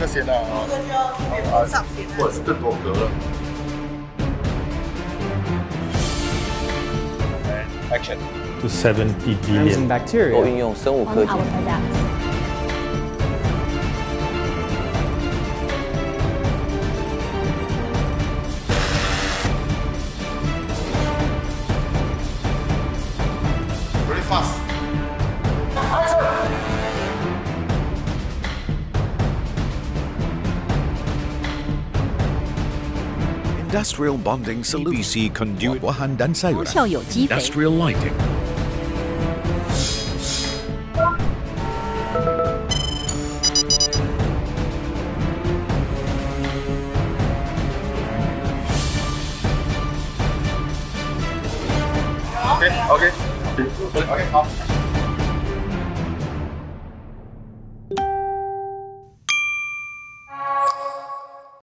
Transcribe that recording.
个先啊，这个就要多少钱或者是更多格了。Action。 to 70 Using billion. 都 bacteria. 运用生物 on 科技 our product. Very fast。 Industrial Bonding Solution. Pagwahan dan. Industrial Lighting. Okay, okay. Okay, okay.